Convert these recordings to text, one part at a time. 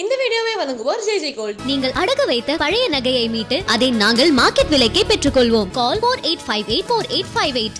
இந்த வீடியோவை வழங்குவோர் ஜே ஜே கோல்ட். நீங்கள் அடகு வைத்த பழைய நகையை மீட்டு அதை நாங்கள் மார்க்கெட் விலைக்கே பெற்றுக்கொள்வோம். Call four eight five eight four eight five eight.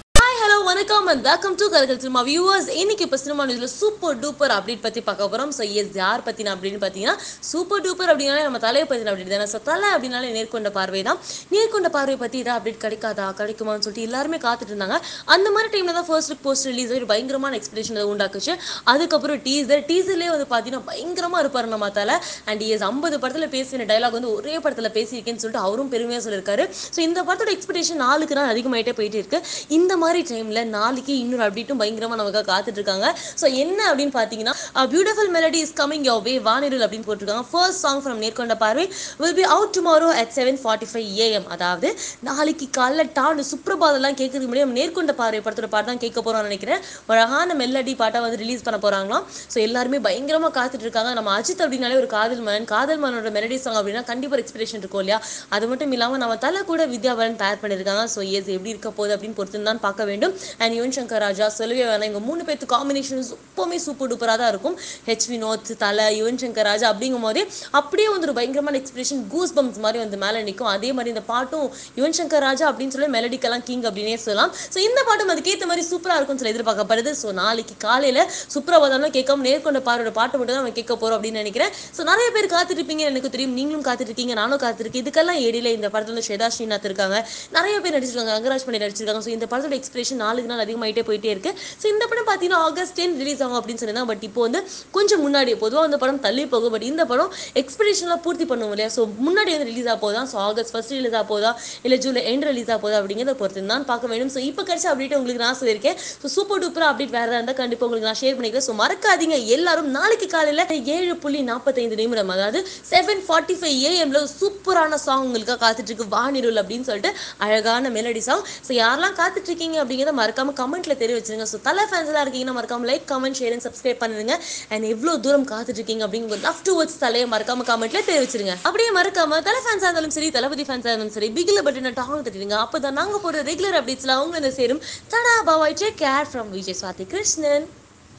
வணக்கம் and welcome to Kalakkal cinema viewers இன்னைக்கு இப்போ சினிமா நியூஸில் சூப்பர் டூப்பர் அப்டேட் பற்றி பார்க்க போகிறோம் ஸோ எஸ் யார் பற்றின அப்படின்னு பார்த்தீங்கன்னா சூப்பர் டூப்பர் அப்படின்னாலே நம்ம தலையை பற்றின அப்டேட் தானே. ஸோ தலை அப்படின்னாலே நேர்கொண்ட பார்வை தான். நேர்கொண்ட பார்வை பற்றி இதாக அப்டேட் கிடைக்காதா கிடைக்குமான்னு சொல்லிட்டு எல்லாருமே காத்துட்டு இருந்தாங்க. அந்த மாதிரி டைமில் தான் ஃபர்ஸ்ட் லுக் போஸ்ட் ரிலீஸ் ஆகி ஒரு பயங்கரமான எக்ஸ்பெக்டேஷன் உண்டாக்குச்சு. அதுக்கப்புறம் டீசர் டீசர்லேயே வந்து பார்த்தீங்கன்னா பயங்கரமாக இருப்பார் நம்ம தலை. அண்ட் எஸ் ஐம்பது படத்தில் பேசின டைலாக் வந்து ஒரே படத்தில் பேசியிருக்கேன்னு சொல்லிட்டு அவரும் பெருமையாக சொல்லியிருக்காரு. ஸோ இந்த படத்தோட எக்ஸ்பெக்டேஷன் நாளுக்கு நாள் அதிகமாகிட்டே போயிட்டு இருக்கு. இந்த மாதிரி டைமில் நாளைக்கு இன்னொரு அப்டேட்டும் பயங்கரமாக நமக்கு காத்துட்டு இருக்காங்க ஸோ என்ன அப்படின்னு பார்த்தீங்கன்னா beautiful melody is coming your way வானிரல் அப்படின்னு போட்டிருக்காங்க. First song from Nerkonda Paarvai will be out tomorrow at seven forty five AM அதாவது நாளைக்கு காலைல டான் சுப்ரபாதெல்லாம் கேட்கறதுக்கு முன்னாடி நேர்கொண்ட பார்வை படத்தோட பாட்டு தான் கேட்க போகிறோம்னு நினைக்கிறேன். அழகான மெல்லடி பாட்டை வந்து ரிலீஸ் பண்ண போகிறாங்களாம் ஸோ எல்லாருமே பயங்கரமாக காத்துட்டு இருக்காங்க நம்ம அஜித் அப்படின்னாலே ஒரு காதல் மன்னன் காதல் மன்னனோட மெலடி சாங் அப்படின்னா கண்டிப்பாக எக்ஸ்பிரேஷன் இருக்கும் இல்லையா? அது மட்டும் இல்லாமல் நம்ம தலை கூட வித்யாபலன் தயார் பண்ணியிருக்காங்க ஸோ எஸ் எப்படி இருக்க போகுது அப்படின்னு பொறுத்து தான் பார்க்க வேண்டும். அண்ட் யுவன் சங்கர் ராஜா சொல்லவே வேணாம். இவங்க மூணு பேர்த்து காம்பினேஷன் சூப்பமே சூப்பர் டூப்பராக தான் இருக்கும் ஹெச் வினோத் தலை யுவன் சங்கர் ராஜா அப்படிங்கும் போதே அப்படியே வந்து ஒரு பயங்கரமான எக்ஸ்பிரஷன் கூஸ் பம்ப்ஸ் மாதிரி வந்து மேலே நிற்கும் அதே மாதிரி இந்த பாட்டும் யுவன் சங்கர் ராஜா அப்படின்னு சொல்லி மெலடிக்கெல்லாம் கிங் அப்படின்னே சொல்லலாம். ஸோ இந்த பாட்டும் அதுக்கேற்ற மாதிரி சூப்பராக இருக்கும்னு சொல்லி எதிர்பார்க்கப்படுது. ஸோ நாளைக்கு காலையில் சுப்ரபாதம்லாம் கேட்காம நேர்கொண்ட பாரோட பாட்டு மட்டும் தான் நம்ம கேட்க போகிறோம் அப்படின்னு நினைக்கிறேன். ஸோ நிறைய பேர் காத்திருப்பீங்க. எனக்கு தெரியும் நீங்களும் காத்திருக்கீங்க நானும் காத்திருக்கேன். இதுக்கெல்லாம் ஏடியில் இந்த படத்தில் ஸ்வேதா ஸ்ரீநாத் இருக்காங்க. நிறைய பேர் நடிச்சிருக்காங்க. ரங்கராஜ் பண்ணி நடிச்சிருக்காங்க. ஸோ இந்த படத்தோட எக்ஸ்பிரேஷன் நாளுக்கு நாள் அதிகமாயிட்டே போயிட்டே இருக்கு. ஸோ இந்த படம் பார்த்தீங்கன்னா ஆகஸ்ட் டென் ரிலீஸ் ஆகும் அப்படின்னு சொல்லியிருந்தாங்க பட் இப்போ வந்து கொஞ்சம் முன்னாடி பொதுவாக அந்த படம் தள்ளி போகும். பட் இந்த படம் எக்ஸ்பெக்டேஷன்லாம் பூர்த்தி பண்ணுவோம் இல்லையா? ஸோ முன்னாடி வந்து ரிலீஸ் ஆக போதா? ஸோ ஆகஸ்ட் ஃபர்ஸ்ட் ரிலீஸ் ஆக போதா? இல்லை ஜூலை எண்ட் ரிலீஸ் ஆக போதா? அப்படிங்கிறத பொறுத்து தான் பார்க்க வேண்டும். ஸோ இப்போ கிடைச்ச அப்டேட் உங்களுக்கு நான் சொல்லியிருக்கேன். ஸோ சூப்பர் டூப்பர் அப்டேட் வேறு இருந்தால் கண்டிப்பாக உங்களுக்கு நான் ஷேர் பண்ணிக்கிறேன். ஸோ மறக்காதீங்க. எல்லாரும் நாளைக்கு காலையில் ஏழு புள்ளி நாற்பத்தைந்து நிமிடம் அதாவது செவன் ஃபார்ட்டி ஃபைவ் ஏஎம்ல சூப்பரான சாங் உங்களுக்காக காத்துட்டு இருக்கு. வானிருள் அப்படின்னு சொல்லிட்டு அழகான மெலடி சாங் ஸோ யாரெல்லாம் காத்துட்டு இருக்கீங்க அப்படிங்கிறத மறக்காம கமெண்ட்ல தெரிவிச்சிருங்க. ஸோ தலை ஃபேன்ஸ்லாம் இருக்கீங்கன்னா மறக்காம like comment share and subscribe பண்ணுங்க அண்ட் எவ்வளோ தூரம் காத்துட்டு இருக்கீங்க அப்படிங்கிற லவ் டூ வர்ட்ஸ் தலையை மறக்காம கமெண்ட்ல தெரிவிச்சிருங்க. அப்படியே மறக்காம தலை ஃபேன்ஸாக இருந்தாலும் சரி தளபதி ஃபேன்ஸாக இருந்தாலும் சரி பிகில் பட்டன் டாங் தட்டிடுங்க. அப்போ தான் நாங்கள் போடுற ரெகுலர் அப்டேட்ஸ்லாம் அவங்க வந்து சேரும். தடா பாவாய் take care from Vijay Swathi Krishnan.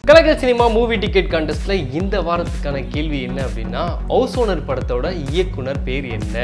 Kalakkal cinema movie ticket கான்டெஸ்ட்ல இந்த வாரத்துக்கான கேள்வி என்ன அப்படின்னா ஹவுஸ் ஓனர் படத்தோட இயக்குனர் பேர் என்ன?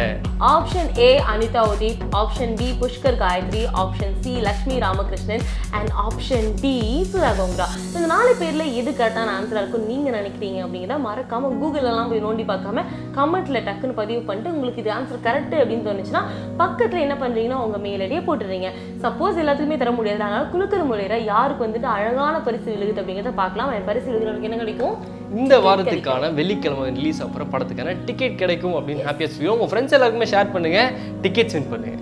Option A Anitha Udeep option B Pushkar Gayathri option C Lakshmi Ramakrishnan and option D Sudha Kongara இந்த நாலு பேர்ல எது கரெக்டான ஆன்சரா இருக்கும் நீங்க நினைக்கிறீங்க அப்படிங்கிறத மறக்காம கூகுள் எல்லாம் போய் நோண்டி பார்க்காம கமெண்ட்ல டக்குன்னு பதிவு பண்ணிட்டு உங்களுக்கு இது ஆன்சர் கரெக்ட் அப்படின்னு தோணுச்சுன்னா பக்கத்துல என்ன பண்றீங்கன்னா உங்க மெயில் ஐடியை போட்டுறீங்க சப்போஸ் எல்லாத்துக்குமே தர முடியாது அதனால குலுக்கிற முறையில யாருக்கு வந்துட்டு அழகான பரிசு விழுகுது அப்படிங்கிறத பார்க்கலாம். என் பரிசு விழுகிறவங்களுக்கு என்ன கிடைக்கும்? இந்த வாரத்துக்கான வெள்ளிக்கிழமை ரிலீஸ் அப்புறம் படத்துக்கான டிக்கெட் கிடைக்கும் அப்படின்னு ஹாப்பியஸ்ட் வியூ உங்க ஃப்ரெண்ட்ஸ் எல்லாருக்குமே ஷேர் பண்ணுங்க. டிக்கெட்ஸ் வின் பண்ணுங்க.